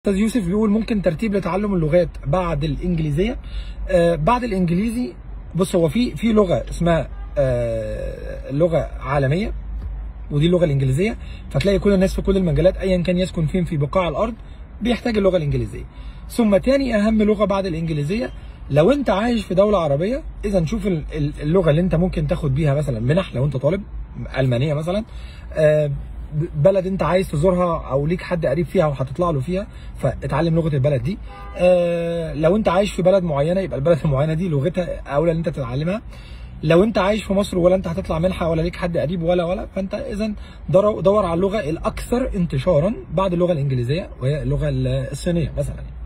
أستاذ يوسف بيقول ممكن ترتيب لتعلم اللغات بعد الإنجليزية؟ آه بعد الإنجليزي بص هو في في لغة اسمها آه لغة عالمية ودي اللغة الإنجليزية. فتلاقي كل الناس في كل المجالات ايا كان يسكن فين في بقاع الأرض بيحتاج اللغة الإنجليزية. ثم تاني أهم لغة بعد الإنجليزية لو أنت عايش في دولة عربية إذا شوف اللغة اللي أنت ممكن تاخد بيها مثلا منح لو أنت طالب ألمانية مثلا آه بلد انت عايز تزورها أو ليك حد قريب فيها وهتطلع له فيها فاتعلم لغة البلد دي. آه لو انت عايش في بلد معينة يبقى البلد المعينة دي لغتها أولى إن انت تتعلمها. لو انت عايش في مصر ولا انت هتطلع منحة ولا ليك حد قريب ولا ولا فانت إذا دور على اللغة الأكثر انتشارا بعد اللغة الإنجليزية وهي اللغة الصينية مثلا.